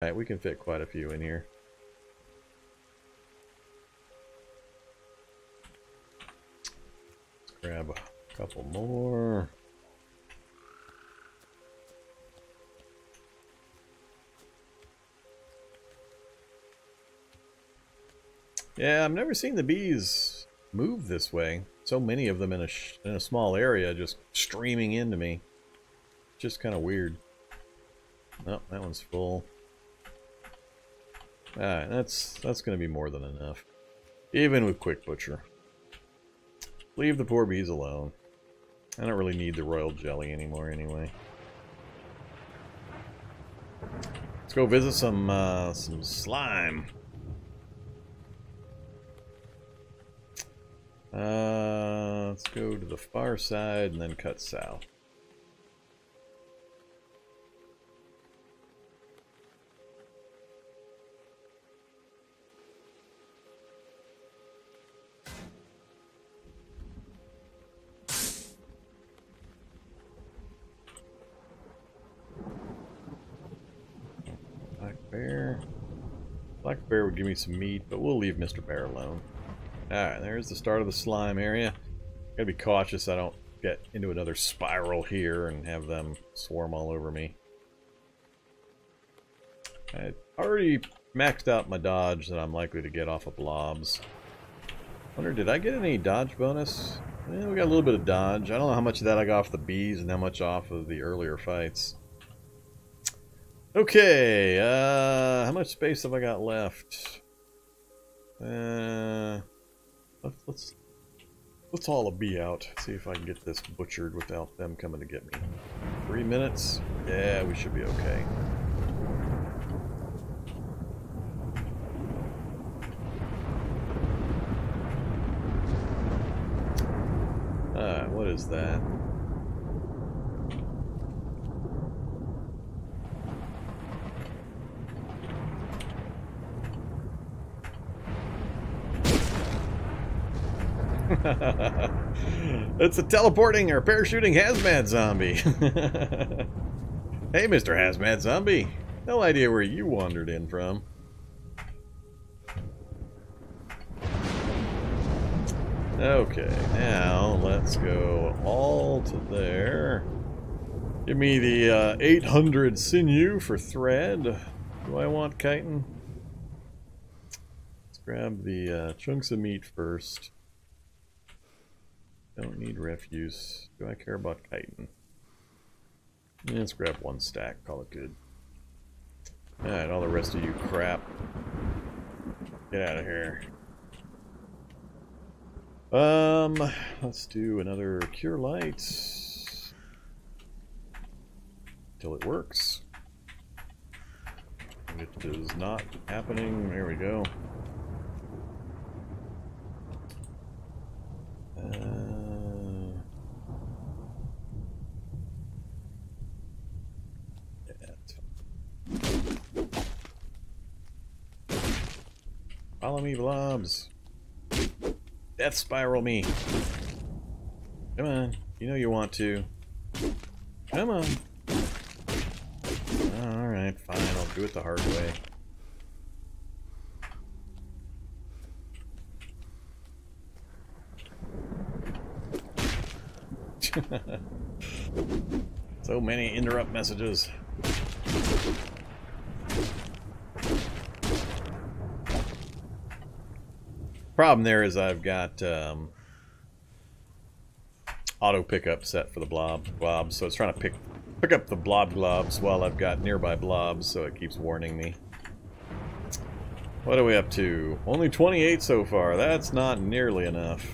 Alright, we can fit quite a few in here. Let's grab a couple more. Yeah, I've never seen the bees move this way. So many of them in a, in a small area just streaming into me. Just kind of weird. Oh, that one's full. Alright, that's, that's going to be more than enough. Even with Quick Butcher. Leave the poor bees alone. I don't really need the royal jelly anymore anyway. Let's go visit some, uh, some slime. Uh, let's go to the far side and then cut south. Me some meat, but we'll leave Mr. Bear alone. Alright, there's the start of the slime area. Gotta be cautious I don't get into another spiral here and have them swarm all over me. I already maxed out my dodge that I'm likely to get off of blobs. Wonder, did I get any dodge bonus? Eh, we got a little bit of dodge. I don't know how much of that I got off the bees and how much off of the earlier fights. Okay, uh, how much space have I got left? Uh, Let's let's let's haul a bee out. See if I can get this butchered without them coming to get me. Three minutes? Yeah, we should be okay. Alright, what is that? it's a teleporting or parachuting hazmat zombie. hey, Mr. Hazmat Zombie. No idea where you wandered in from. Okay, now let's go all to there. Give me the uh, 800 sinew for thread. Do I want chitin? Let's grab the uh, chunks of meat first. Don't need refuse. Do I care about chitin? let's grab one stack, call it good. Alright, all the rest of you crap. Get out of here. Um, let's do another cure light. Till it works. It is not happening. There we go. Uh, Follow me, blobs. Death spiral me. Come on. You know you want to. Come on. Alright, fine. I'll do it the hard way. so many interrupt messages. Problem there is I've got um, auto pickup set for the blob blobs, so it's trying to pick pick up the blob globs while I've got nearby blobs, so it keeps warning me. What are we up to? Only 28 so far. That's not nearly enough.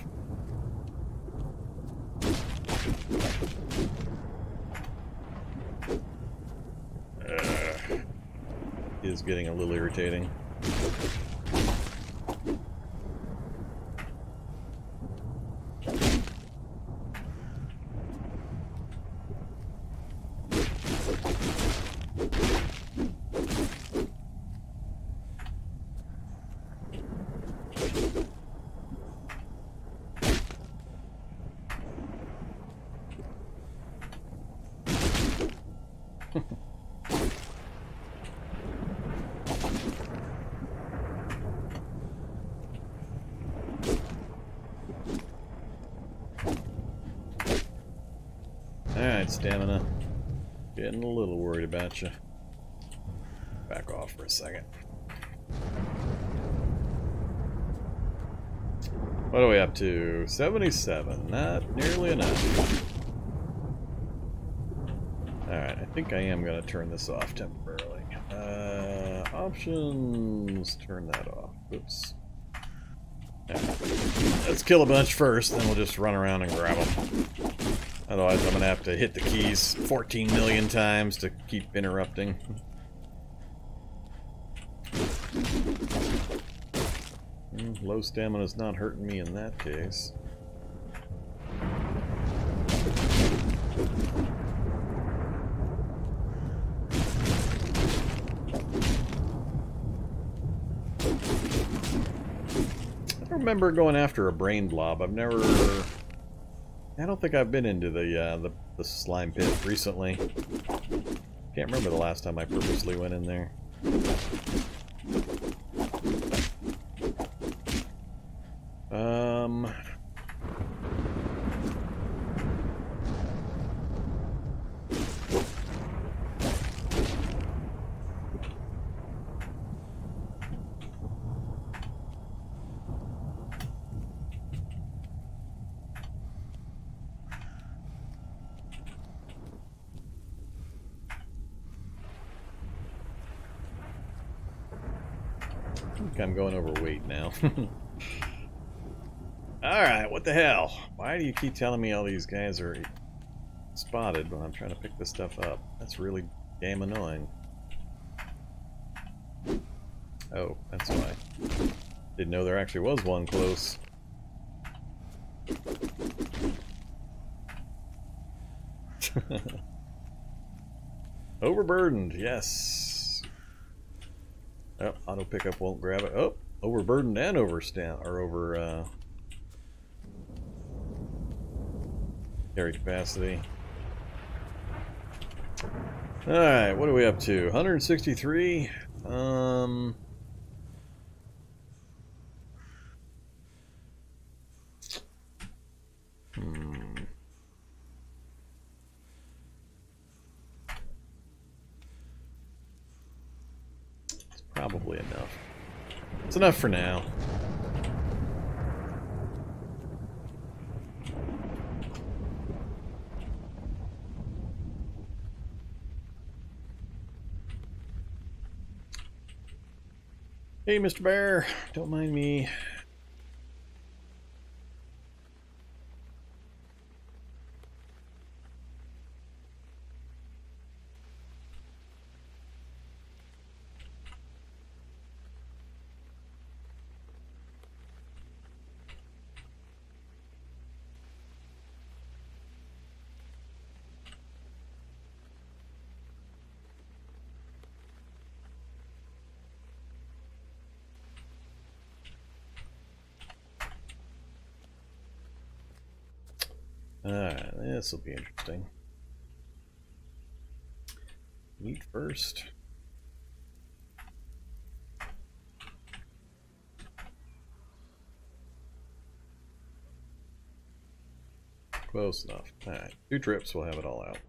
Uh, is getting a little irritating. 77. Not nearly enough. Alright, I think I am going to turn this off temporarily. Uh, options, turn that off. Oops. Let's kill a bunch first, then we'll just run around and grab them. Otherwise I'm going to have to hit the keys 14 million times to keep interrupting. Mm, low stamina is not hurting me in that case. Remember going after a brain blob. I've never... I don't think I've been into the, uh, the, the slime pit recently. Can't remember the last time I purposely went in there. Um... I'm going overweight now. Alright, what the hell? Why do you keep telling me all these guys are spotted when I'm trying to pick this stuff up? That's really damn annoying. Oh, that's why. Didn't know there actually was one close. Overburdened, yes. Oh, auto pickup won't grab it. Oh, overburdened and overstand or over uh, carry capacity. All right, what are we up to? 163. Um. Hmm. It's probably enough. It's enough for now. Hey, Mr. Bear, don't mind me. Alright, this will be interesting. Meat first. Close enough. Alright, two trips, we'll have it all out.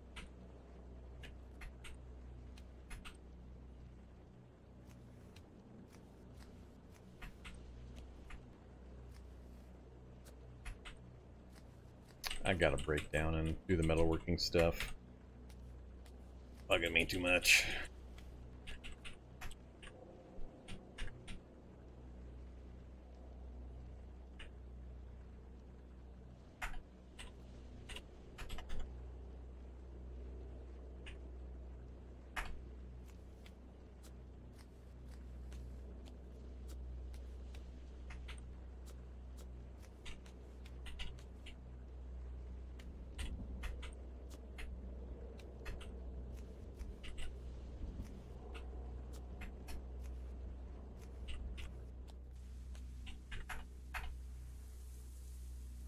I gotta break down and do the metalworking stuff. Bugging me too much.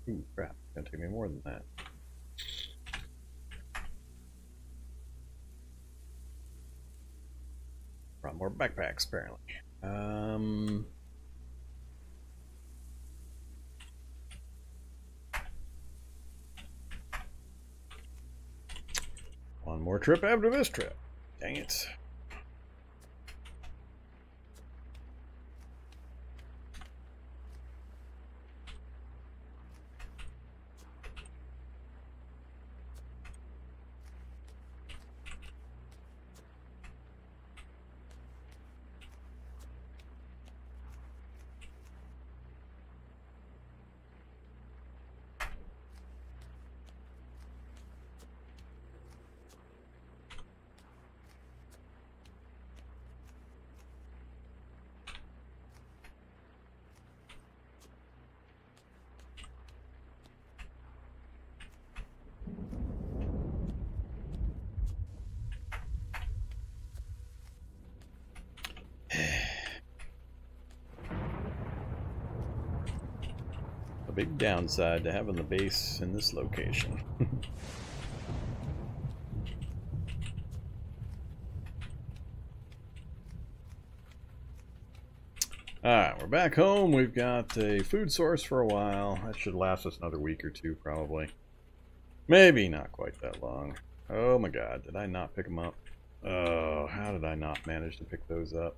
Ooh, crap. Gonna take me more than that. Brought more backpacks, apparently. Um... One more trip after this trip. Dang it. Downside to having the base in this location. Alright, we're back home. We've got a food source for a while. That should last us another week or two, probably. Maybe not quite that long. Oh my god, did I not pick them up? Oh, how did I not manage to pick those up?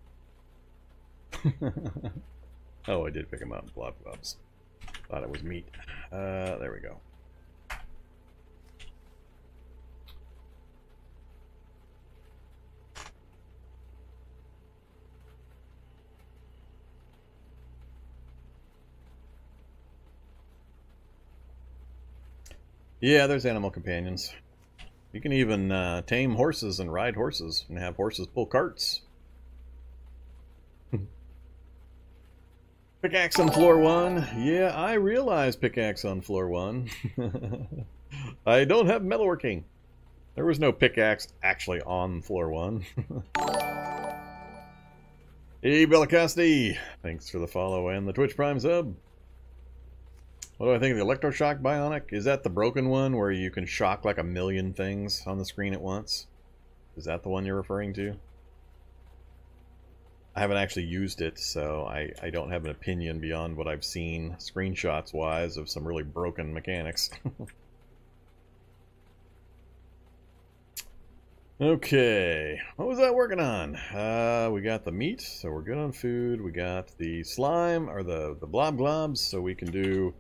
oh, I did pick them up. Blob globs. Thought it was meat. Uh, there we go. Yeah, there's animal companions. You can even uh, tame horses and ride horses and have horses pull carts. Pickaxe on floor one. Yeah, I realize pickaxe on floor one. I don't have metalworking. There was no pickaxe actually on floor one. hey, Bellicasti. Thanks for the follow and the Twitch Prime sub. What do I think of the Electroshock Bionic? Is that the broken one where you can shock like a million things on the screen at once? Is that the one you're referring to? I haven't actually used it, so I, I don't have an opinion beyond what I've seen screenshots-wise of some really broken mechanics. okay, what was that working on? Uh, we got the meat, so we're good on food. We got the slime, or the, the blob globs, so we can do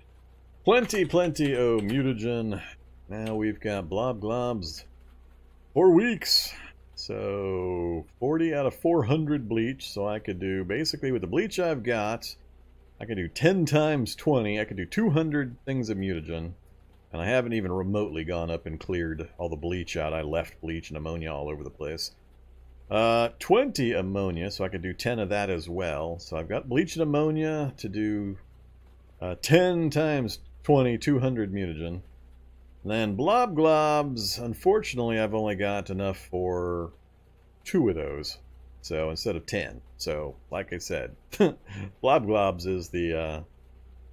plenty, plenty of mutagen. Now we've got blob globs for weeks. So 40 out of 400 bleach. So I could do, basically with the bleach I've got, I could do 10 times 20. I could do 200 things of mutagen. And I haven't even remotely gone up and cleared all the bleach out. I left bleach and ammonia all over the place. Uh, 20 ammonia, so I could do 10 of that as well. So I've got bleach and ammonia to do uh, 10 times 20, 200 mutagen. Then blob globs, unfortunately I've only got enough for two of those. So instead of ten. So like I said, blob globs is the uh,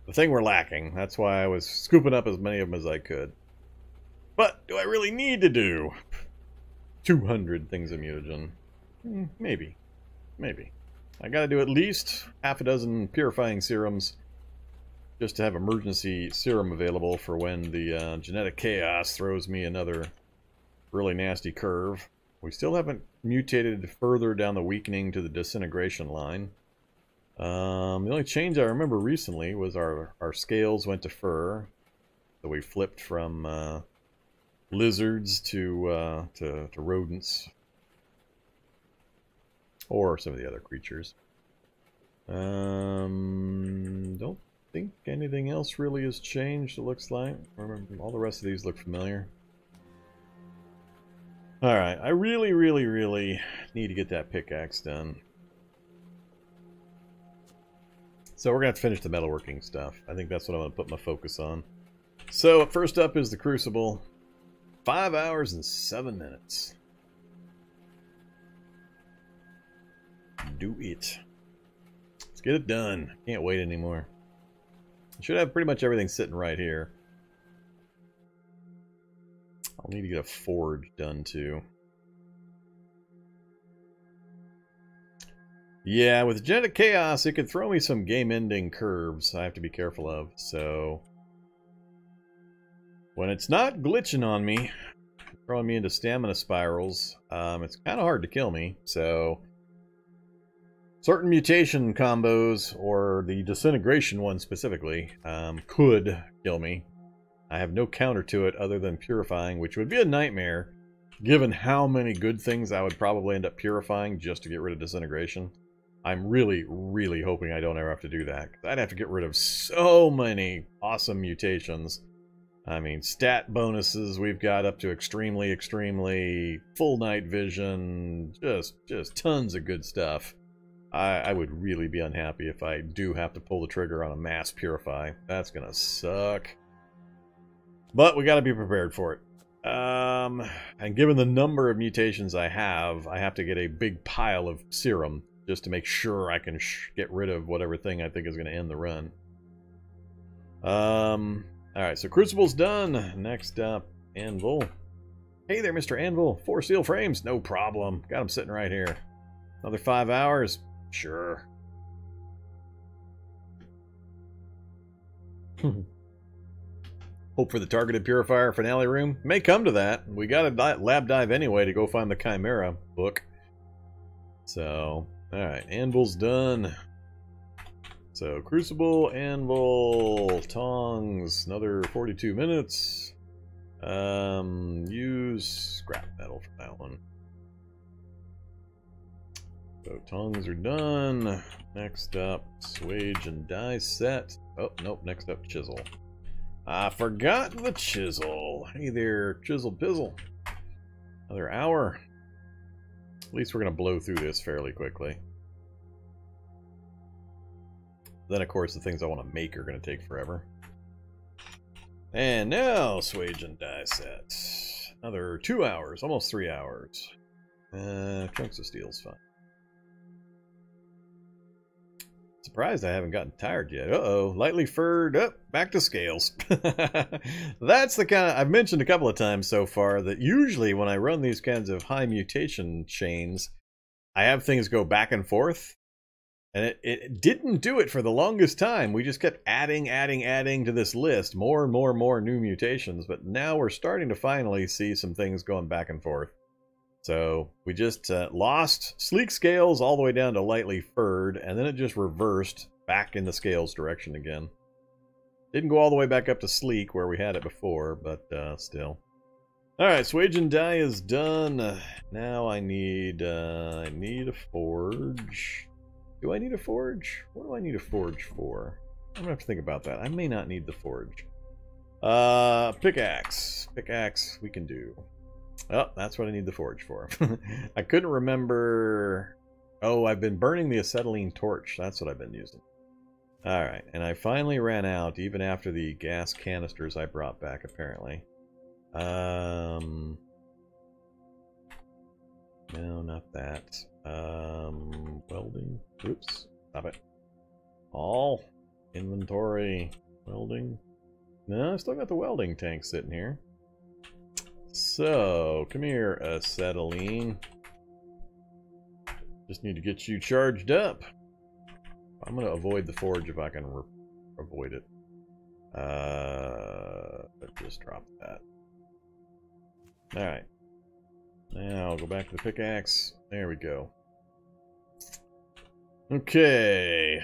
the thing we're lacking. That's why I was scooping up as many of them as I could. But do I really need to do 200 things of mutagen? Hmm, maybe. Maybe. I gotta do at least half a dozen purifying serums just to have emergency serum available for when the uh, genetic chaos throws me another really nasty curve. We still haven't mutated further down the weakening to the disintegration line. Um, the only change I remember recently was our, our scales went to fur. So we flipped from uh, lizards to, uh, to, to rodents. Or some of the other creatures. Um, don't think anything else really has changed, it looks like. Remember, all the rest of these look familiar. Alright, I really, really, really need to get that pickaxe done. So we're going to finish the metalworking stuff. I think that's what I'm going to put my focus on. So first up is the Crucible. Five hours and seven minutes. Do it. Let's get it done. Can't wait anymore. Should have pretty much everything sitting right here. I'll need to get a forge done too. Yeah, with Genetic Chaos, it could throw me some game-ending curves I have to be careful of, so... When it's not glitching on me, throwing me into stamina spirals. Um, it's kind of hard to kill me, so certain mutation combos, or the disintegration one specifically, um, could kill me. I have no counter to it other than purifying, which would be a nightmare, given how many good things I would probably end up purifying just to get rid of disintegration. I'm really, really hoping I don't ever have to do that. I'd have to get rid of so many awesome mutations. I mean, stat bonuses we've got up to extremely, extremely full night vision, just, just tons of good stuff. I, I would really be unhappy if I do have to pull the trigger on a mass purify. That's gonna suck. But we gotta be prepared for it. Um, and given the number of mutations I have, I have to get a big pile of serum just to make sure I can get rid of whatever thing I think is going to end the run. Um, Alright, so Crucible's done. Next up, Anvil. Hey there, Mr. Anvil. Four steel frames, no problem. Got sitting right here. Another five hours? Sure. Hope for the targeted purifier finale room. May come to that. We got a lab dive anyway to go find the Chimera book. So, Alright, Anvil's done. So, Crucible, Anvil, Tongs, another 42 minutes. Um, use scrap metal for that one. So, Tongs are done. Next up, Swage and Die set. Oh, nope, next up, Chisel. I forgot the Chisel. Hey there, Chisel Pizzle. Another hour. At least we're going to blow through this fairly quickly. Then, of course, the things I want to make are going to take forever. And now, Swage and Die set. Another two hours, almost three hours. Uh, Trunks of Steel's fine. Surprised I haven't gotten tired yet. Uh-oh, lightly furred up, back to scales. That's the kind of, I've mentioned a couple of times so far that usually when I run these kinds of high mutation chains, I have things go back and forth. And it, it didn't do it for the longest time. We just kept adding, adding, adding to this list, more and more and more new mutations. But now we're starting to finally see some things going back and forth. So we just uh, lost sleek scales all the way down to lightly furred, and then it just reversed back in the scales direction again. Didn't go all the way back up to sleek where we had it before, but uh, still. Alright, Swage and Die is done. Now I need, uh, I need a forge. Do I need a forge? What do I need a forge for? I'm gonna have to think about that. I may not need the forge. Uh, pickaxe. Pickaxe we can do. Oh, that's what I need the forge for. I couldn't remember... Oh, I've been burning the acetylene torch. That's what I've been using. Alright, and I finally ran out, even after the gas canisters I brought back, apparently. Um... No, not that. Um, welding. Oops. Stop it. All. Inventory. Welding. No, I still got the welding tank sitting here. So, come here, acetylene. Just need to get you charged up. I'm going to avoid the forge if I can avoid it. Uh, just drop that. Alright. Now, I'll go back to the pickaxe. There we go. Okay.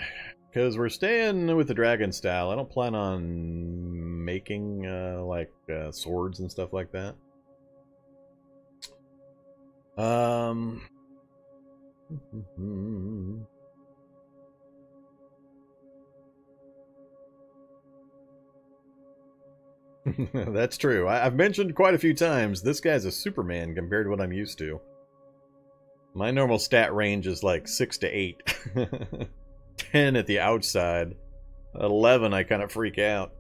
Because we're staying with the dragon style, I don't plan on making, uh, like, uh, swords and stuff like that. Um. That's true. I, have mentioned quite a few times, this guy's a Superman compared to what I'm used to. My normal stat range is like 6 to 8. 10 at the outside. 11 I kind of freak out.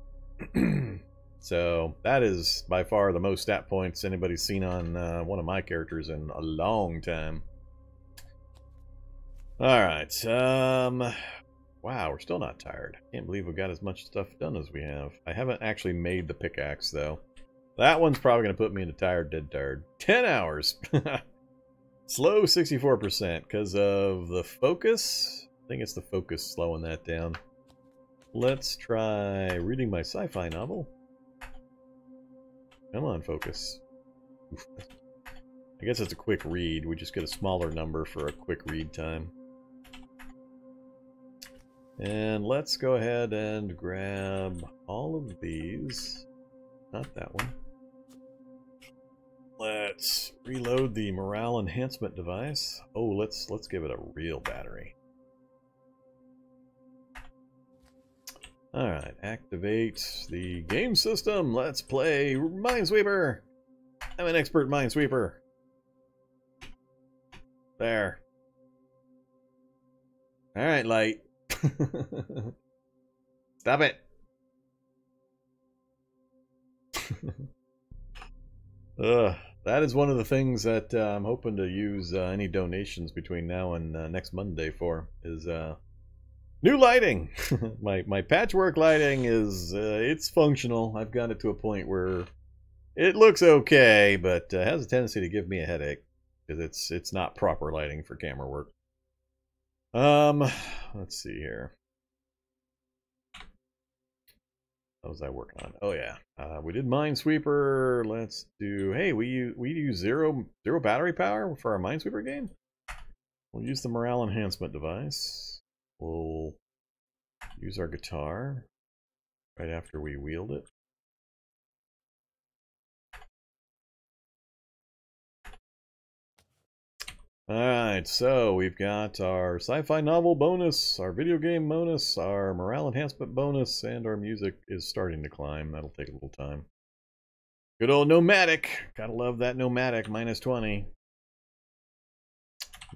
So that is by far the most stat points anybody's seen on uh, one of my characters in a long time. Alright, um, wow, we're still not tired. Can't believe we've got as much stuff done as we have. I haven't actually made the pickaxe, though. That one's probably going to put me into tired, dead tired. 10 hours! Slow 64% because of the focus. I think it's the focus slowing that down. Let's try reading my sci-fi novel. Come on, focus. I guess it's a quick read. We just get a smaller number for a quick read time. And let's go ahead and grab all of these. Not that one. Let's reload the morale enhancement device. Oh, let's let's give it a real battery. Alright, activate the game system. Let's play Minesweeper. I'm an expert Minesweeper. There. Alright, Light. Stop it. Ugh, that is one of the things that uh, I'm hoping to use uh, any donations between now and uh, next Monday for, is uh, new lighting! my, my patchwork lighting is, uh, it's functional. I've got it to a point where it looks okay, but uh, has a tendency to give me a headache because it's it's not proper lighting for camera work. Um, let's see here. What was I working on? Oh yeah, uh, we did Minesweeper. Let's do. Hey, we we use zero zero battery power for our Minesweeper game. We'll use the morale enhancement device. We'll use our guitar right after we wield it. Alright, so we've got our sci-fi novel bonus, our video game bonus, our morale enhancement bonus, and our music is starting to climb. That'll take a little time. Good old Nomadic! Gotta love that Nomadic, minus 20.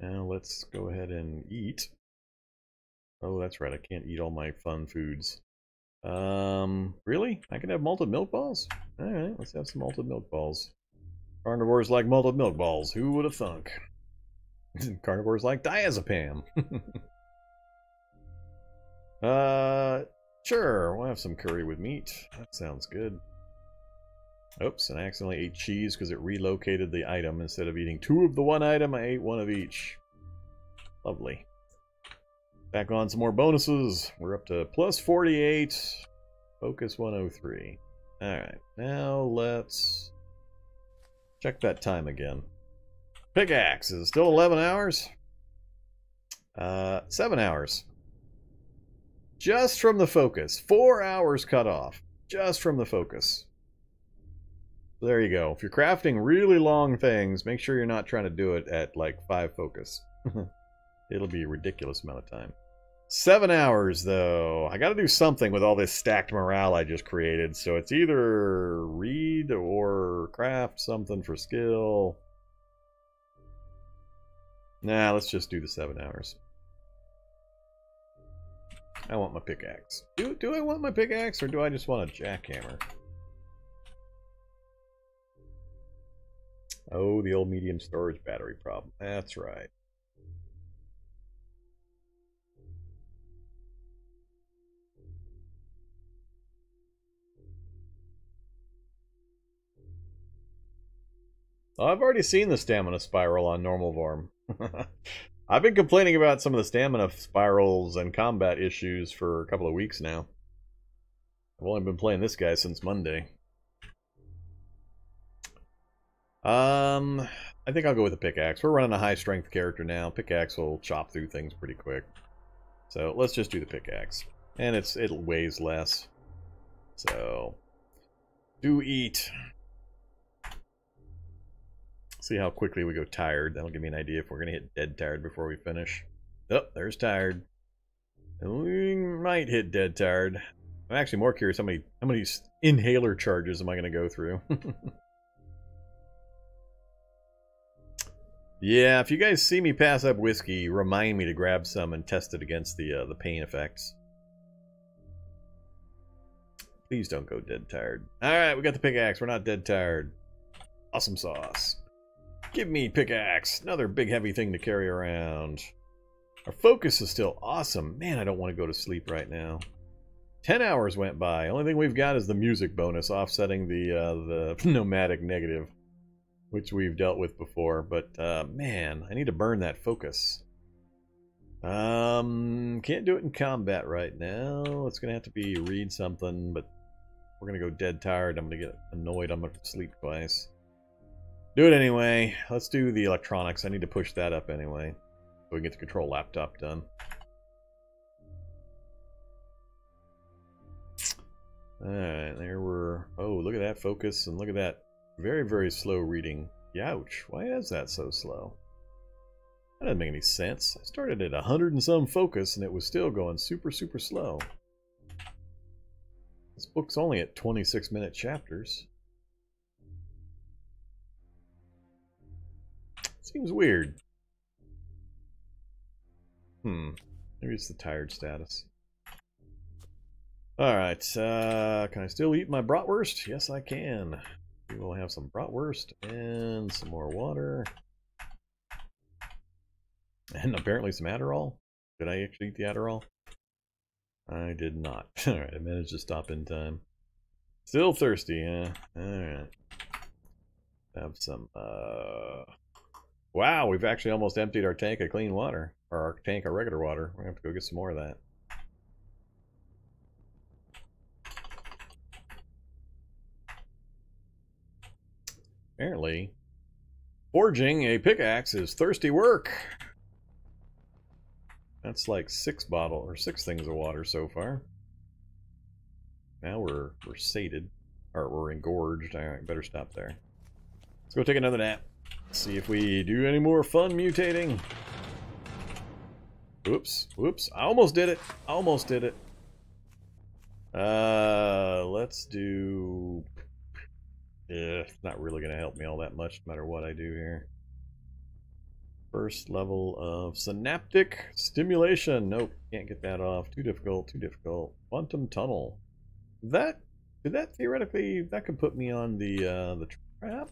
Now let's go ahead and eat. Oh, that's right, I can't eat all my fun foods. Um, really? I can have malted milk balls? Alright, let's have some malted milk balls. Carnivores like malted milk balls, who would have thunk? Carnivores like diazepam. uh, sure, we'll have some curry with meat. That sounds good. Oops, and I accidentally ate cheese because it relocated the item. Instead of eating two of the one item, I ate one of each. Lovely. Back on some more bonuses. We're up to plus 48. Focus 103. Alright, now let's check that time again. Pickaxe is still 11 hours. Uh, 7 hours. Just from the focus. 4 hours cut off. Just from the focus. There you go. If you're crafting really long things, make sure you're not trying to do it at like 5 focus. It'll be a ridiculous amount of time. Seven hours, though. I gotta do something with all this stacked morale I just created, so it's either read or craft something for skill. Nah, let's just do the seven hours. I want my pickaxe. Do, do I want my pickaxe or do I just want a jackhammer? Oh, the old medium storage battery problem. That's right. I've already seen the stamina spiral on normal form. I've been complaining about some of the stamina spirals and combat issues for a couple of weeks now. I've only been playing this guy since Monday. Um, I think I'll go with a pickaxe. We're running a high strength character now. Pickaxe will chop through things pretty quick. So let's just do the pickaxe. And it's it weighs less. So, do eat. See how quickly we go tired. That'll give me an idea if we're going to hit dead tired before we finish. Oh, there's tired. We might hit dead tired. I'm actually more curious how many how many inhaler charges am I going to go through. yeah, if you guys see me pass up whiskey, remind me to grab some and test it against the uh, the pain effects. Please don't go dead tired. Alright, we got the pickaxe. We're not dead tired. Awesome sauce. Give me pickaxe. Another big heavy thing to carry around. Our focus is still awesome. Man, I don't want to go to sleep right now. Ten hours went by. Only thing we've got is the music bonus offsetting the uh, the nomadic negative, which we've dealt with before. But uh, man, I need to burn that focus. Um, can't do it in combat right now. It's gonna have to be read something, but we're gonna go dead tired. I'm gonna get annoyed. I'm gonna sleep twice. Do it anyway. Let's do the electronics. I need to push that up anyway. So we get the control laptop done. Alright, there we're... Oh, look at that focus, and look at that very, very slow reading. Youch, why is that so slow? That doesn't make any sense. I started at 100 and some focus, and it was still going super, super slow. This book's only at 26 minute chapters. Seems weird. Hmm. Maybe it's the tired status. Alright, uh, can I still eat my bratwurst? Yes, I can. We will have some bratwurst and some more water. And apparently some Adderall. Did I actually eat the Adderall? I did not. Alright, I managed to stop in time. Still thirsty, huh? Alright. Have some, uh... Wow, we've actually almost emptied our tank of clean water. Or our tank of regular water. We're gonna have to go get some more of that. Apparently, forging a pickaxe is thirsty work. That's like six bottle or six things of water so far. Now we're we're sated, or we're engorged. All right, better stop there. Let's go take another nap. See if we do any more fun mutating. Whoops, whoops! I almost did it. I almost did it. Uh, let's do. Yeah, it's not really going to help me all that much, no matter what I do here. First level of synaptic stimulation. Nope, can't get that off. Too difficult, too difficult. Quantum tunnel. That did that theoretically that could put me on the uh, the trap?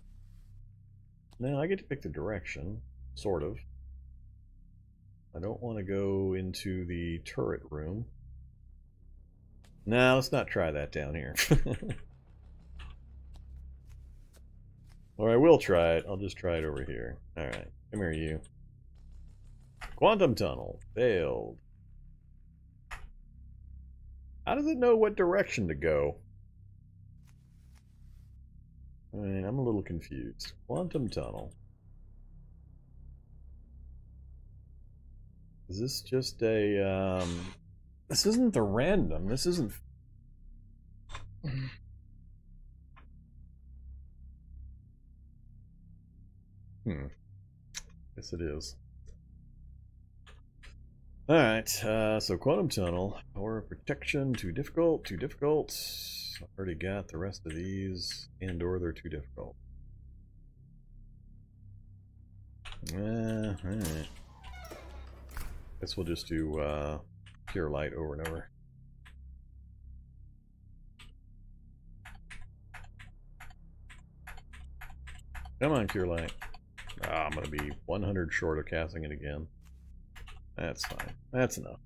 No, I get to pick the direction, sort of. I don't want to go into the turret room. Now let's not try that down here. or I will try it. I'll just try it over here. Alright, come here you. Quantum tunnel. Failed. How does it know what direction to go? I mean, I'm a little confused. Quantum tunnel. Is this just a, um... This isn't the random. This isn't... hmm. Yes, it is. Alright, uh, so Quantum Tunnel, Power Protection, too difficult, too difficult. I've already got the rest of these, and or they're too difficult. Uh, alright. Guess we'll just do uh, Cure Light over and over. Come on, Cure Light. Oh, I'm going to be 100 short of casting it again. That's fine. That's enough.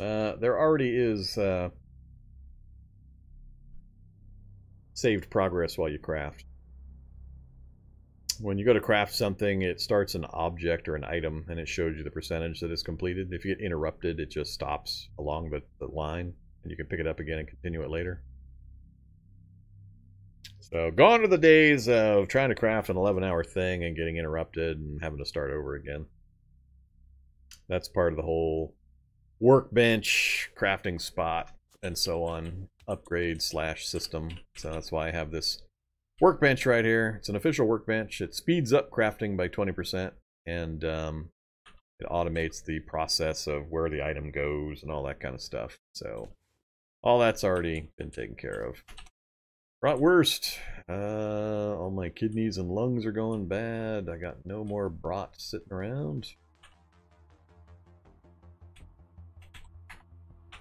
Uh, there already is uh, saved progress while you craft. When you go to craft something, it starts an object or an item, and it shows you the percentage that is completed. If you get interrupted, it just stops along the, the line, and you can pick it up again and continue it later. So gone are the days of trying to craft an 11 hour thing and getting interrupted and having to start over again. That's part of the whole workbench, crafting spot, and so on upgrade slash system. So that's why I have this workbench right here. It's an official workbench. It speeds up crafting by 20% and um, it automates the process of where the item goes and all that kind of stuff. So all that's already been taken care of. Bratwurst. Uh, all my kidneys and lungs are going bad. I got no more brat sitting around.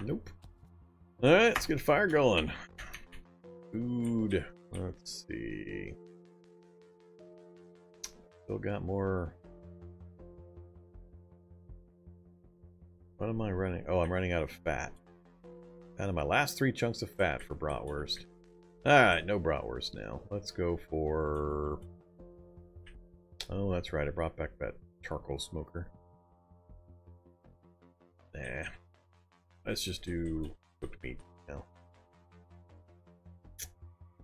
Nope. Alright, let's get a fire going. Food. Let's see. Still got more. What am I running? Oh, I'm running out of fat. Out of my last three chunks of fat for bratwurst. Alright, no bratwurst now. Let's go for... Oh, that's right. I brought back that charcoal smoker. Nah. Let's just do cooked meat now.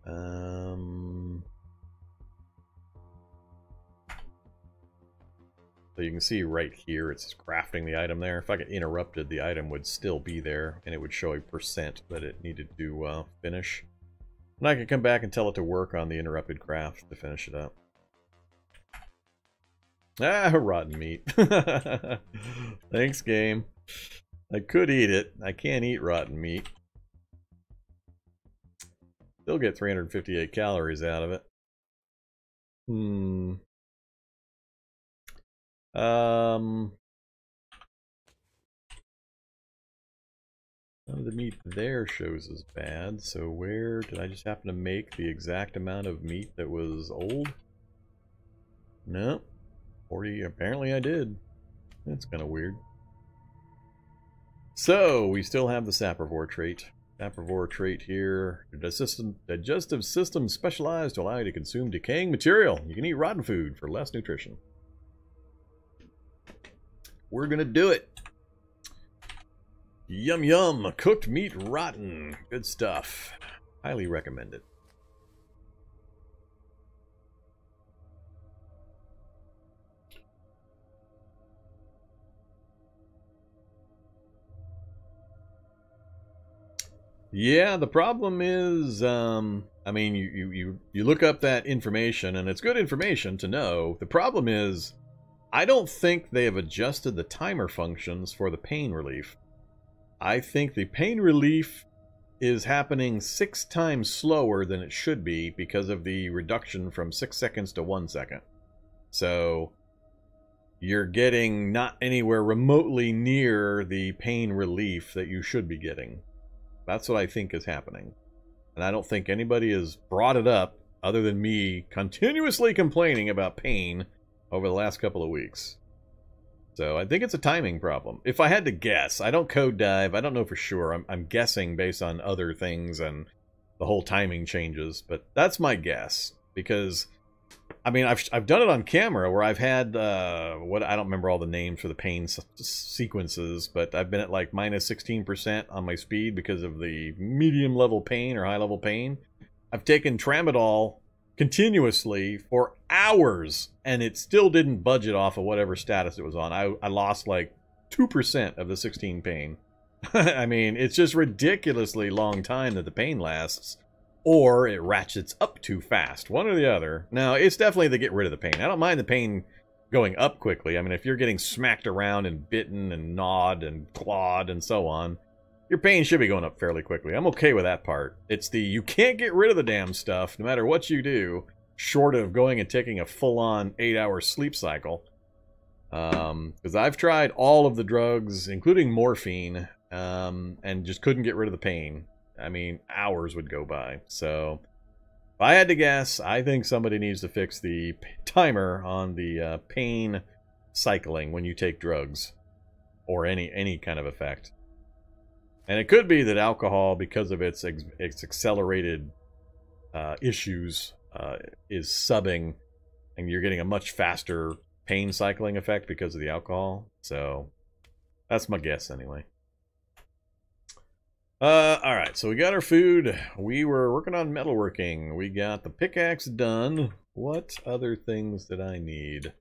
Um, so you can see right here, it's crafting the item there. If I get interrupted, the item would still be there, and it would show a percent that it needed to uh, finish. And I can come back and tell it to work on the interrupted craft to finish it up. Ah, rotten meat. Thanks, game. I could eat it. I can't eat rotten meat. Still get 358 calories out of it. Hmm. Um. None of the meat there shows as bad, so where did I just happen to make the exact amount of meat that was old? No. 40, apparently I did. That's kind of weird. So, we still have the Saprivore trait. Saprivore trait here. digestive system specialized to allow you to consume decaying material. You can eat rotten food for less nutrition. We're going to do it. Yum yum. Cooked meat rotten. Good stuff. Highly recommend it. Yeah, the problem is, um, I mean, you, you, you, you look up that information, and it's good information to know. The problem is, I don't think they have adjusted the timer functions for the pain relief. I think the pain relief is happening six times slower than it should be because of the reduction from six seconds to one second. So, you're getting not anywhere remotely near the pain relief that you should be getting. That's what I think is happening. And I don't think anybody has brought it up other than me continuously complaining about pain over the last couple of weeks. So I think it's a timing problem. If I had to guess, I don't code dive. I don't know for sure. I'm, I'm guessing based on other things and the whole timing changes. But that's my guess. Because I mean, I've I've done it on camera where I've had uh, what I don't remember all the names for the pain sequences, but I've been at like minus 16% on my speed because of the medium level pain or high level pain. I've taken tramadol continuously for hours, and it still didn't budget off of whatever status it was on. I I lost like two percent of the 16 pain. I mean, it's just ridiculously long time that the pain lasts or it ratchets up too fast. One or the other. Now, it's definitely to get rid of the pain. I don't mind the pain going up quickly. I mean, if you're getting smacked around and bitten and gnawed and clawed and so on, your pain should be going up fairly quickly. I'm okay with that part. It's the you can't get rid of the damn stuff no matter what you do, short of going and taking a full-on eight-hour sleep cycle. Because um, I've tried all of the drugs, including morphine, um, and just couldn't get rid of the pain. I mean, hours would go by. So, if I had to guess, I think somebody needs to fix the timer on the uh, pain cycling when you take drugs or any any kind of effect. And it could be that alcohol, because of its its accelerated uh, issues, uh, is subbing, and you're getting a much faster pain cycling effect because of the alcohol. So that's my guess, anyway. Uh, all right, so we got our food. We were working on metalworking. We got the pickaxe done. What other things did I need?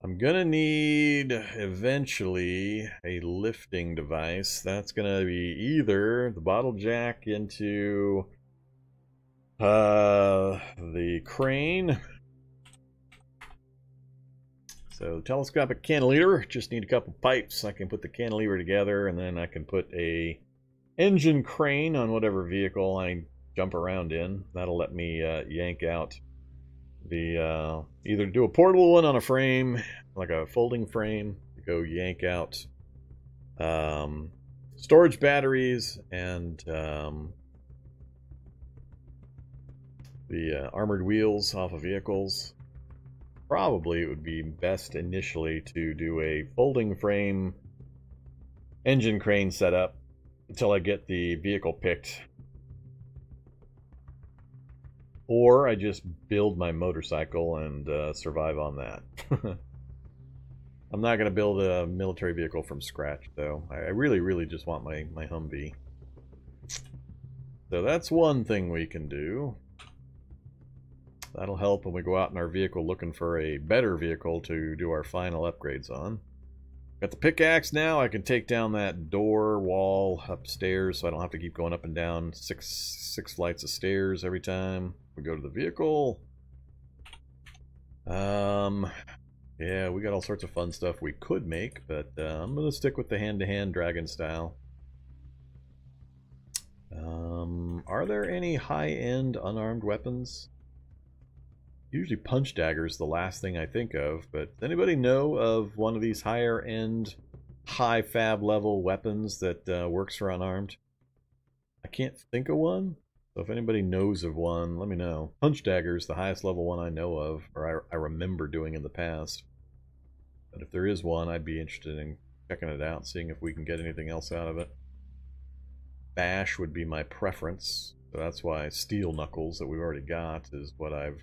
I'm gonna need eventually a lifting device. That's gonna be either the bottle jack into uh, the crane. So telescopic cantilever, just need a couple pipes. I can put the cantilever together and then I can put a engine crane on whatever vehicle I jump around in. That'll let me uh, yank out the uh, either do a portable one on a frame, like a folding frame, go yank out um, storage batteries and um, the uh, armored wheels off of vehicles. Probably it would be best initially to do a folding frame engine crane setup until I get the vehicle picked. Or I just build my motorcycle and uh, survive on that. I'm not going to build a military vehicle from scratch, though. I really, really just want my, my Humvee. So that's one thing we can do. That'll help when we go out in our vehicle looking for a better vehicle to do our final upgrades on. Got the pickaxe now. I can take down that door wall upstairs so I don't have to keep going up and down six six flights of stairs every time we go to the vehicle. Um, yeah, we got all sorts of fun stuff we could make, but uh, I'm going to stick with the hand-to-hand -hand dragon style. Um, are there any high-end unarmed weapons? Usually punch daggers the last thing I think of, but anybody know of one of these higher-end, high fab level weapons that uh, works for unarmed? I can't think of one. So if anybody knows of one, let me know. Punch Dagger is the highest level one I know of, or I, I remember doing in the past. But if there is one, I'd be interested in checking it out, seeing if we can get anything else out of it. Bash would be my preference, so that's why Steel Knuckles that we've already got is what I've...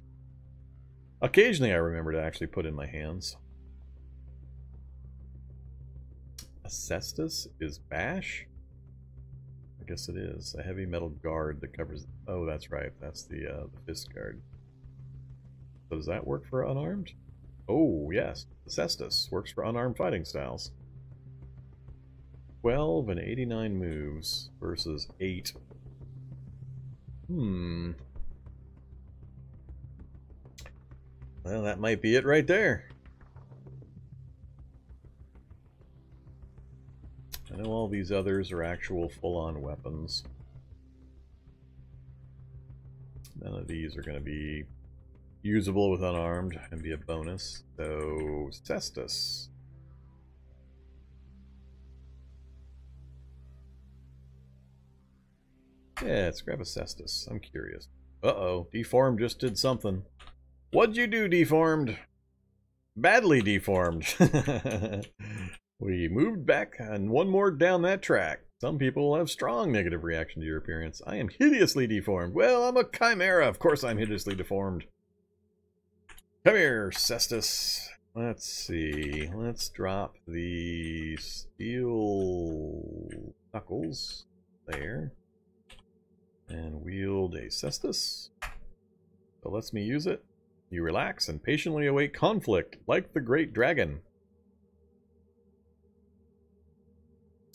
Occasionally I remember to actually put in my hands. Acestus is Bash? I guess it is. A heavy metal guard that covers... Oh, that's right. That's the, uh, the fist guard. Does that work for unarmed? Oh, yes. The Cestus works for unarmed fighting styles. 12 and 89 moves versus 8. Hmm. Well, that might be it right there. I know all these others are actual full-on weapons. None of these are going to be usable with unarmed and be a bonus. So, Cestus. Yeah, let's grab a Cestus. I'm curious. Uh-oh, Deformed just did something. What'd you do, Deformed? Badly deformed. We moved back and one more down that track. Some people have strong negative reaction to your appearance. I am hideously deformed. Well, I'm a chimera. Of course I'm hideously deformed. Come here, Cestus. Let's see. Let's drop the steel knuckles there. And wield a Cestus. So lets me use it. You relax and patiently await conflict, like the great dragon.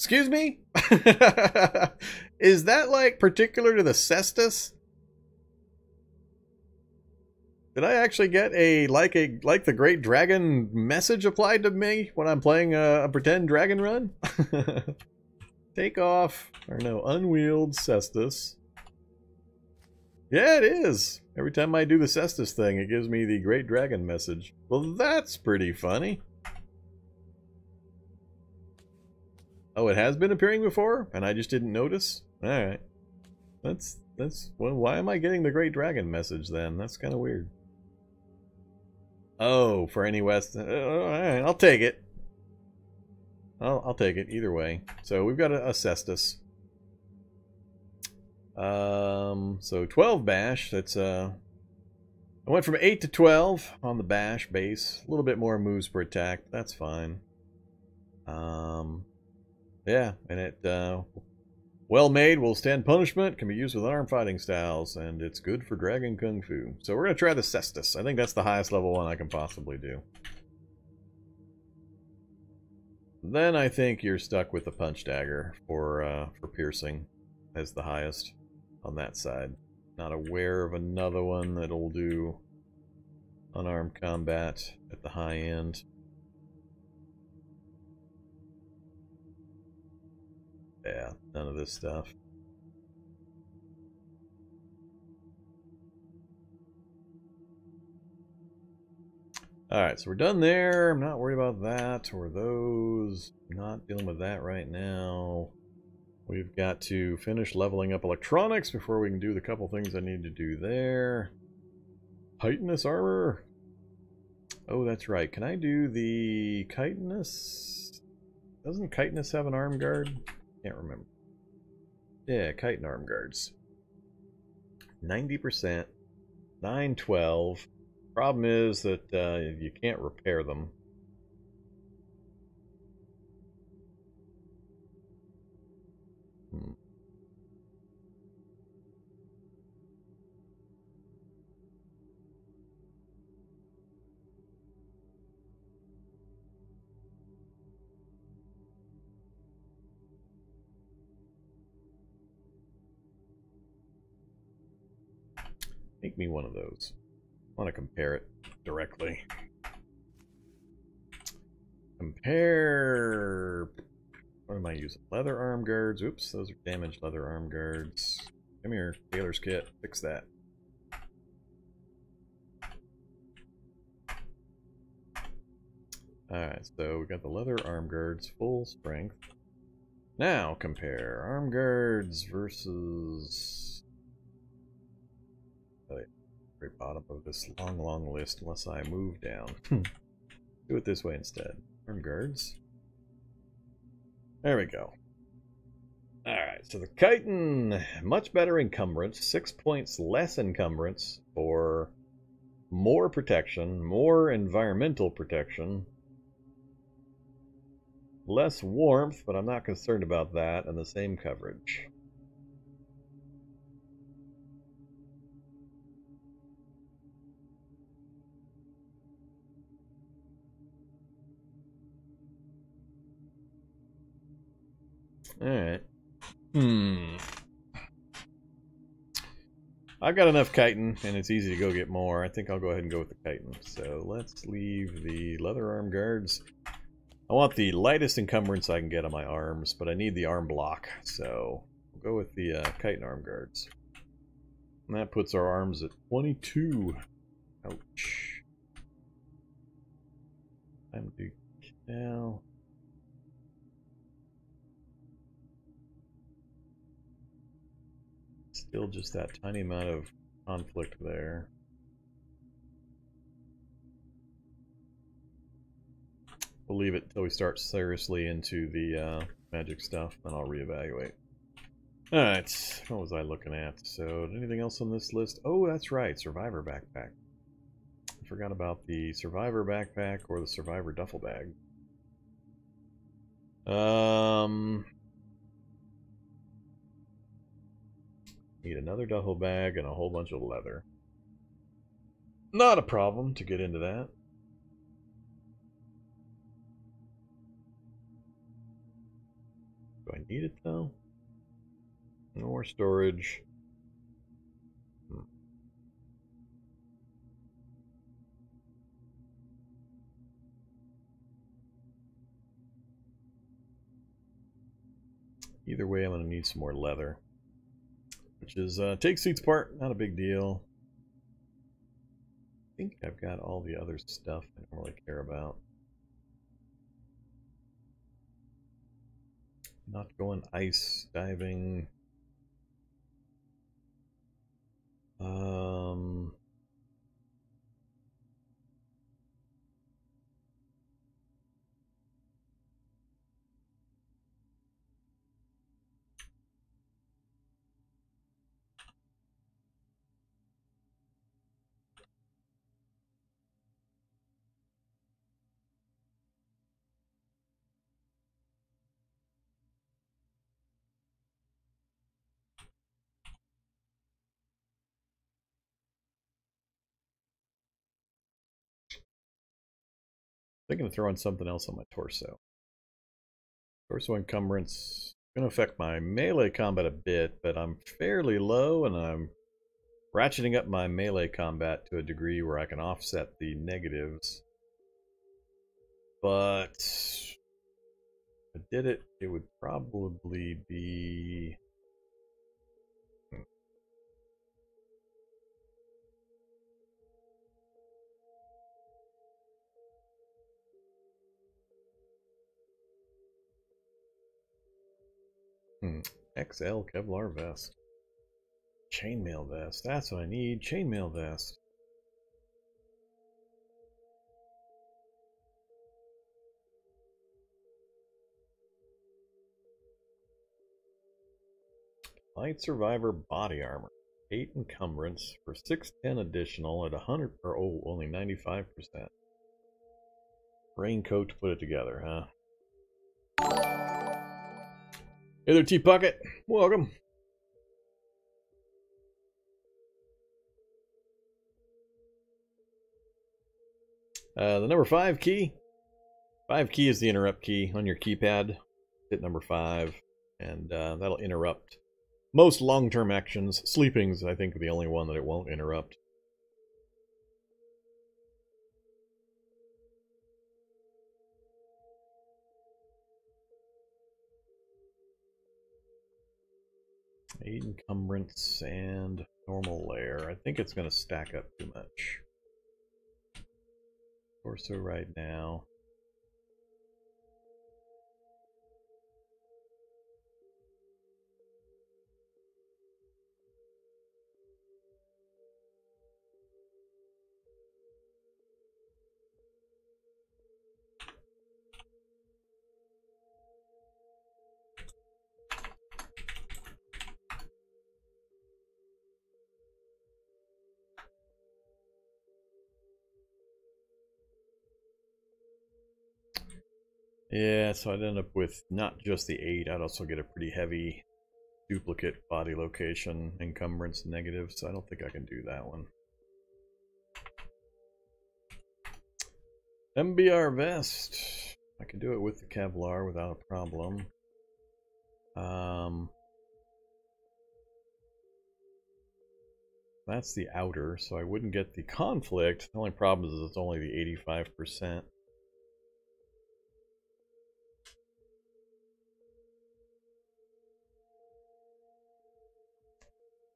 Excuse me? Is that like particular to the Cestus? Did I actually get a like a like the Great Dragon message applied to me when I'm playing a, a pretend dragon run? Take off, or no, unwield Cestus. Yeah, it is. Every time I do the Cestus thing, it gives me the Great Dragon message. Well, that's pretty funny. Oh, it has been appearing before, and I just didn't notice? Alright. That's, that's, well, why am I getting the Great Dragon message then? That's kind of weird. Oh, for any West, uh, alright, I'll take it. I'll, I'll take it, either way. So we've got a, a Cestus. Um, so 12 bash, that's, uh, I went from 8 to 12 on the bash base. A little bit more moves per attack, that's fine. Um, yeah, and it, uh, well made, will stand punishment, can be used with unarmed fighting styles, and it's good for Dragon Kung Fu. So we're going to try the Cestus. I think that's the highest level one I can possibly do. Then I think you're stuck with the Punch Dagger for, uh, for piercing as the highest on that side. Not aware of another one that'll do unarmed combat at the high end. Yeah, none of this stuff. Alright, so we're done there. I'm not worried about that or those. Not dealing with that right now. We've got to finish leveling up electronics before we can do the couple things I need to do there. Chitinous armor. Oh, that's right. Can I do the chitinous? Doesn't chitinous have an arm guard? Can't remember. Yeah, chitin arm guards. 90%. 912. Problem is that uh, you can't repair them. Me one of those. I want to compare it directly. Compare... What am I using? Leather arm guards. Oops, those are damaged leather arm guards. Come here, tailor's kit. Fix that. Alright, so we got the leather arm guards, full strength. Now compare arm guards versus... Very bottom of this long, long list unless I move down. Hmm. Do it this way instead. Arm guards. There we go. Alright, so the chitin, much better encumbrance, six points less encumbrance for more protection, more environmental protection, less warmth, but I'm not concerned about that, and the same coverage. Alright. Hmm. I've got enough chitin, and it's easy to go get more. I think I'll go ahead and go with the chitin. So let's leave the leather arm guards. I want the lightest encumbrance I can get on my arms, but I need the arm block, so we'll go with the uh, chitin arm guards. And that puts our arms at 22. Ouch. Time to kill. Still just that tiny amount of conflict there. We'll leave it until we start seriously into the uh, magic stuff, then I'll reevaluate. Alright, what was I looking at? So, anything else on this list? Oh, that's right, Survivor Backpack. I forgot about the Survivor Backpack or the Survivor Duffel Bag. Um, Need another duffel bag and a whole bunch of leather. Not a problem to get into that. Do I need it though? More storage. Hmm. Either way, I'm going to need some more leather which is uh, take seats part, not a big deal. I think I've got all the other stuff I don't really care about. Not going ice diving. Um, thinking of throwing something else on my torso. Torso encumbrance going to affect my melee combat a bit, but I'm fairly low and I'm ratcheting up my melee combat to a degree where I can offset the negatives. But if I did it, it would probably be Hmm. XL Kevlar vest. Chainmail vest. That's what I need. Chainmail vest. Light Survivor body armor. 8 encumbrance for 610 additional at 100 or oh, only 95%. Raincoat to put it together, huh? Hey there, T-Pocket. Welcome. Uh, the number five key. Five key is the interrupt key on your keypad. Hit number five, and uh, that'll interrupt most long-term actions. Sleeping's, I think, the only one that it won't interrupt. Eight encumbrance and normal layer. I think it's going to stack up too much. Torso right now. Yeah, so I'd end up with not just the 8, I'd also get a pretty heavy duplicate body location encumbrance negative, so I don't think I can do that one. MBR vest. I can do it with the Kevlar without a problem. Um, that's the outer, so I wouldn't get the conflict. The only problem is it's only the 85%.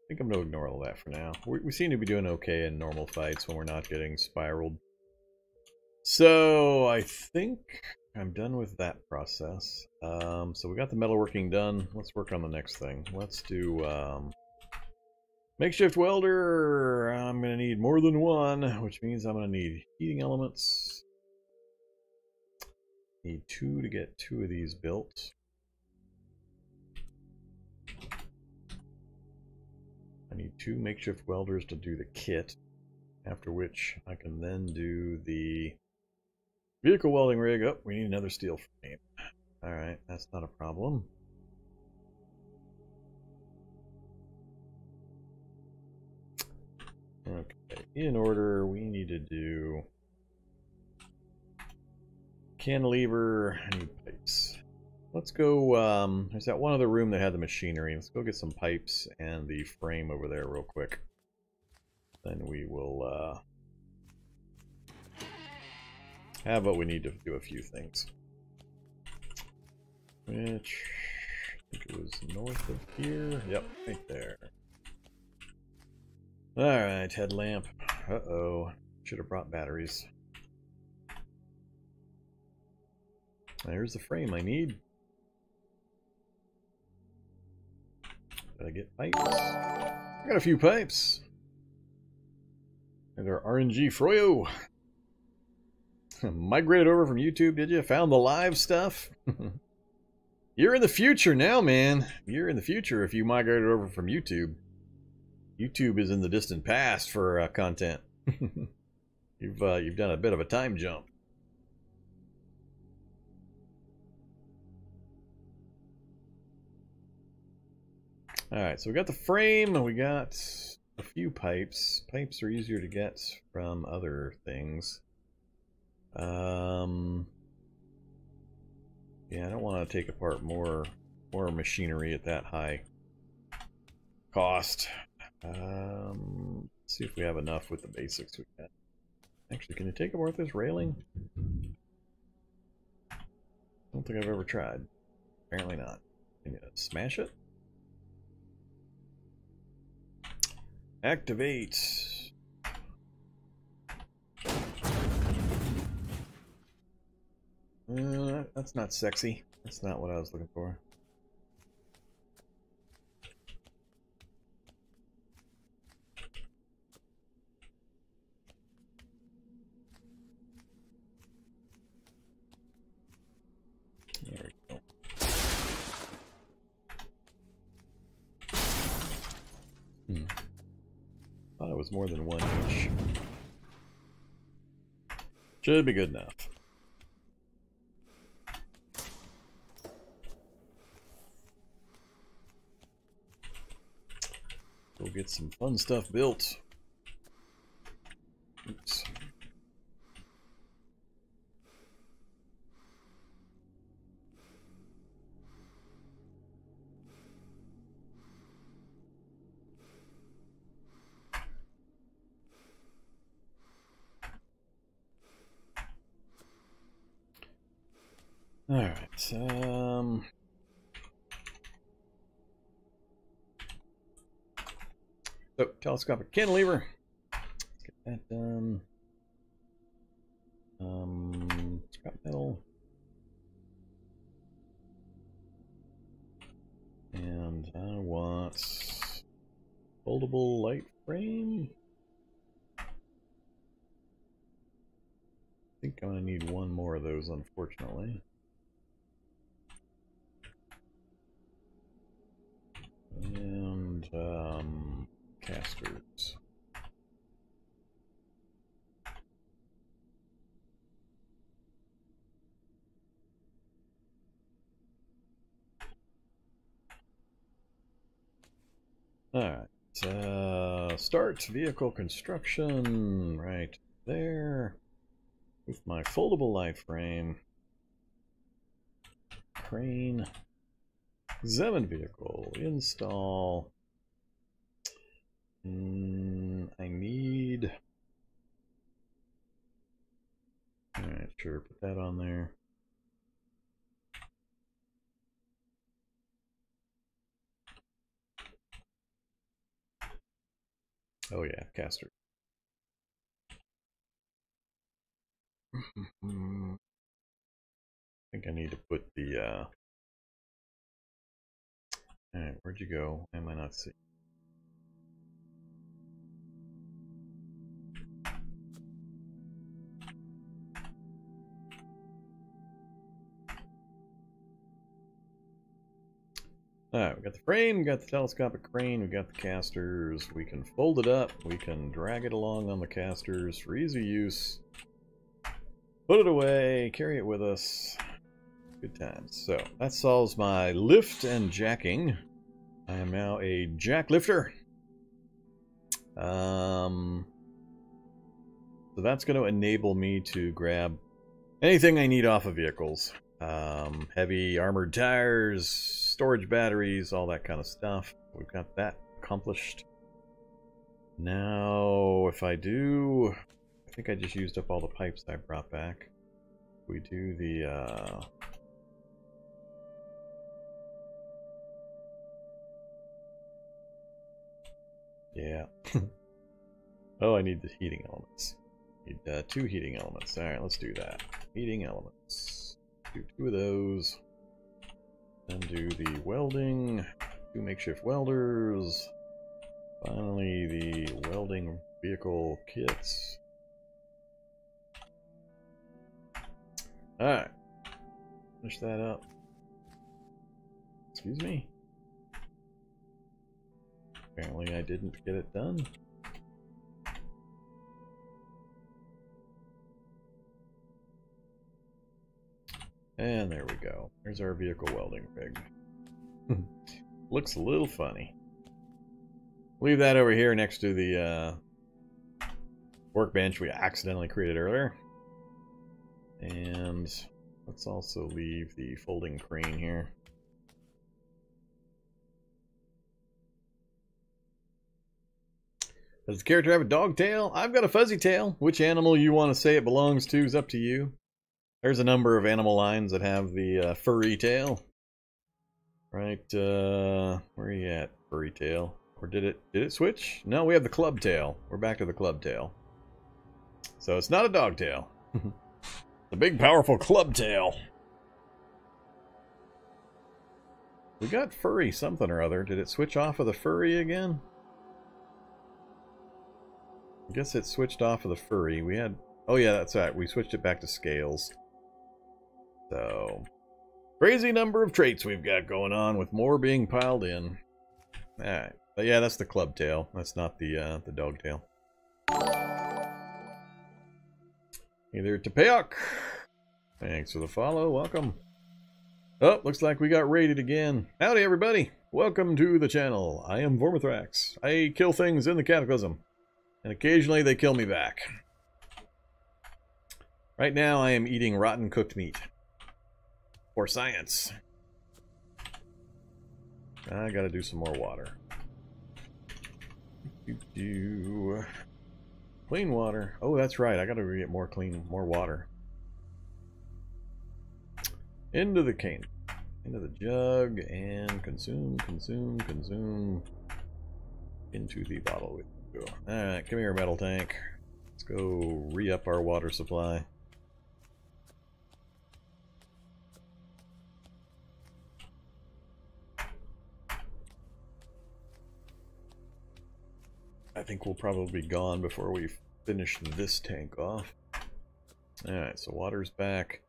I think I'm going to ignore all that for now. We, we, seem to be doing okay in normal fights when we're not getting spiraled. So, I think I'm done with that process. Um, so we got the metalworking done. Let's work on the next thing. Let's do um, makeshift welder. I'm going to need more than one, which means I'm going to need heating elements. Need two to get two of these built. I need two makeshift welders to do the kit, after which I can then do the vehicle welding rig. Oh, we need another steel frame. Alright, that's not a problem. Okay, in order, we need to do cantilever, I need pipes. Let's go, um, there's that one other room that had the machinery. Let's go get some pipes and the frame over there real quick. Then we will, uh, have what we need to do a few things. Which, I think it was north of here. Yep, right there. Alright, headlamp. Uh-oh. Should have brought batteries. There's the frame I need. I get pipes? I got a few pipes. And they're RNG Froyo. Migrated over from YouTube, did you? Found the live stuff? You're in the future now, man. You're in the future if you migrated over from YouTube. YouTube is in the distant past for uh, content. you've uh, you've done a bit of a time jump. Alright, so we got the frame, and we got a few pipes. Pipes are easier to get from other things. Um, yeah, I don't want to take apart more more machinery at that high cost. Um, see if we have enough with the basics we got. Actually, can you take apart this railing? I don't think I've ever tried. Apparently not. Can you smash it? Activate. Uh, that's not sexy. That's not what I was looking for. was more than one each. Should be good enough. Go get some fun stuff built. Oops. Alright, um... So, telescopic cantilever. Let's get that done. Um, scrap metal. And I want foldable light frame. I think I'm going to need one more of those, unfortunately. And, um, casters. Alright, uh, start vehicle construction right there with my foldable light frame. Crane. Zeman vehicle. Install. Mm, I need... Alright, sure, put that on there. Oh yeah, caster. I think I need to put the uh Alright, where'd you go? Am I not seeing? Alright, we got the frame, we got the telescopic crane, we got the casters. We can fold it up, we can drag it along on the casters for easy use. Put it away, carry it with us. Good times. So, that solves my lift and jacking. I am now a jack lifter. Um, so that's going to enable me to grab anything I need off of vehicles. Um, heavy armored tires, storage batteries, all that kind of stuff. We've got that accomplished. Now, if I do... I think I just used up all the pipes I brought back. We do the... Uh, yeah. oh, I need the heating elements. Need uh, two heating elements. Alright, let's do that. Heating elements. Do two of those. Then do the welding. Two makeshift welders. Finally, the welding vehicle kits. Alright. Finish that up. Excuse me? Apparently I didn't get it done. And there we go. There's our vehicle welding rig. Looks a little funny. Leave that over here next to the uh, workbench we accidentally created earlier. And let's also leave the folding crane here. Does the character have a dog tail? I've got a fuzzy tail. Which animal you want to say it belongs to is up to you. There's a number of animal lines that have the uh, furry tail. Right, uh, where are you at, furry tail? Or did it, did it switch? No, we have the club tail. We're back to the club tail. So it's not a dog tail. the big powerful club tail. We got furry something or other. Did it switch off of the furry again? I guess it switched off of the furry. We had... Oh yeah, that's right. We switched it back to scales. So... Crazy number of traits we've got going on, with more being piled in. Alright. But yeah, that's the club tail. That's not the, uh, the dog tail. Either Tepeok. Thanks for the follow. Welcome. Oh, looks like we got raided again. Howdy, everybody. Welcome to the channel. I am Vormithrax. I kill things in the Cataclysm. And occasionally they kill me back. Right now I am eating rotten cooked meat. For science. I gotta do some more water. Do, do. Clean water. Oh, that's right. I gotta get more clean, more water. Into the cane. Into the jug and consume, consume, consume. into the bottle with you. Alright, come here, metal tank. Let's go re-up our water supply. Think we'll probably be gone before we finish this tank off. Alright, so water's back.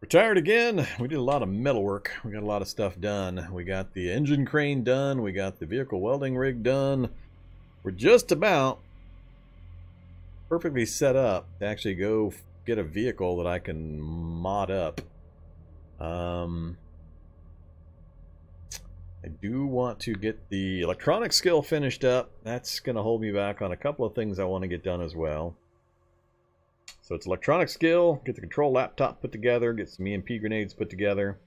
Retired again. We did a lot of metal work. We got a lot of stuff done. We got the engine crane done. We got the vehicle welding rig done. We're just about perfectly set up to actually go get a vehicle that I can mod up. Um, I do want to get the electronic skill finished up. That's going to hold me back on a couple of things I want to get done as well. So it's electronic skill, get the control laptop put together, get some EMP grenades put together.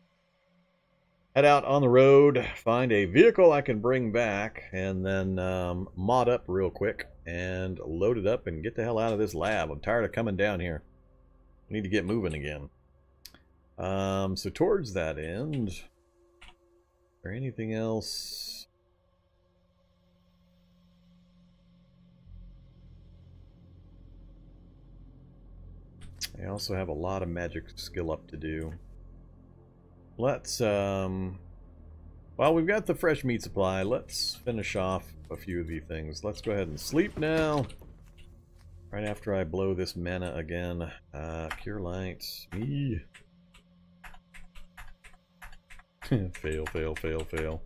Head out on the road, find a vehicle I can bring back, and then um, mod up real quick and load it up and get the hell out of this lab. I'm tired of coming down here. I need to get moving again. Um, so towards that end, there anything else I also have a lot of magic skill up to do. Let's, um... Well, we've got the fresh meat supply. Let's finish off a few of these things. Let's go ahead and sleep now. Right after I blow this mana again. Uh, Cure Light. Me. fail, fail, fail, fail.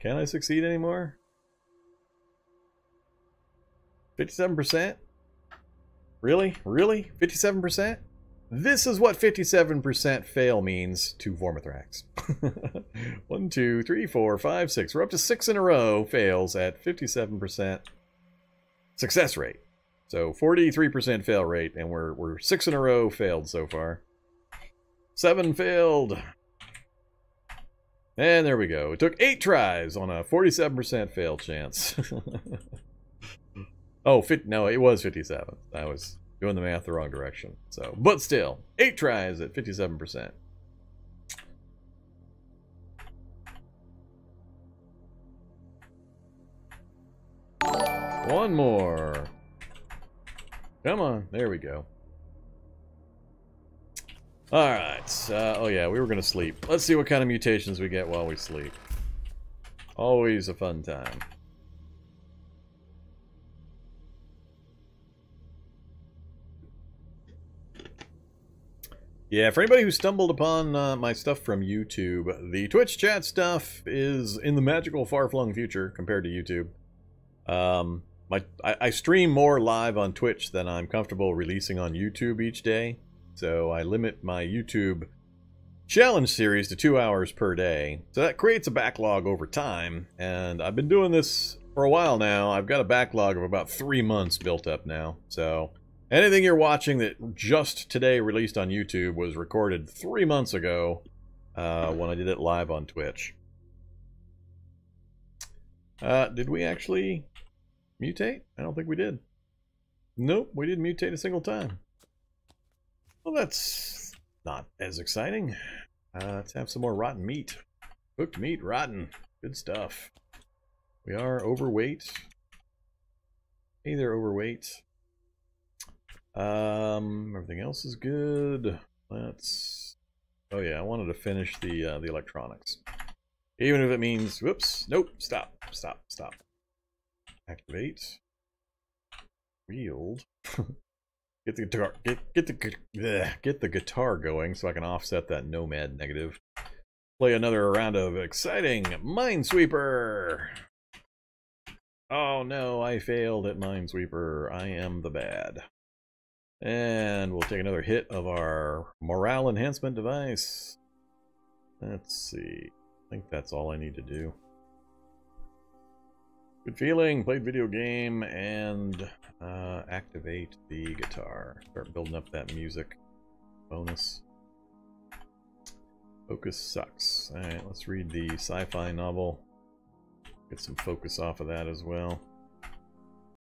Can I succeed anymore? 57%? Really? Really? 57%? This is what 57% fail means to Vormithrax. One, two, three, four, five, six. We're up to six in a row fails at 57% success rate. So 43% fail rate, and we're, we're six in a row failed so far. Seven failed. And there we go. It took eight tries on a 47% fail chance. Oh, fit, no, it was 57. I was doing the math the wrong direction. So, but still, eight tries at 57%. One more. Come on, there we go. Alright, uh, oh yeah, we were going to sleep. Let's see what kind of mutations we get while we sleep. Always a fun time. Yeah, for anybody who stumbled upon uh, my stuff from YouTube, the Twitch chat stuff is in the magical far-flung future compared to YouTube. Um, my I, I, stream more live on Twitch than I'm comfortable releasing on YouTube each day, so I limit my YouTube challenge series to two hours per day. So that creates a backlog over time, and I've been doing this for a while now. I've got a backlog of about three months built up now, so... Anything you're watching that just today released on YouTube was recorded three months ago uh, when I did it live on Twitch. Uh, did we actually mutate? I don't think we did. Nope, we didn't mutate a single time. Well, that's not as exciting. Uh, let's have some more rotten meat. Cooked meat, rotten. Good stuff. We are overweight. Hey there, overweight. Um, everything else is good. Let's. Oh yeah, I wanted to finish the uh, the electronics, even if it means. Whoops! Nope! Stop! Stop! Stop! Activate. Wield. get the guitar. Get get the get the guitar going so I can offset that nomad negative. Play another round of exciting Minesweeper. Oh no, I failed at Minesweeper. I am the bad. And we'll take another hit of our morale enhancement device. Let's see. I think that's all I need to do. Good feeling, played video game, and uh, activate the guitar. Start building up that music bonus. Focus sucks. Alright, let's read the sci-fi novel. Get some focus off of that as well.